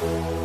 Bye.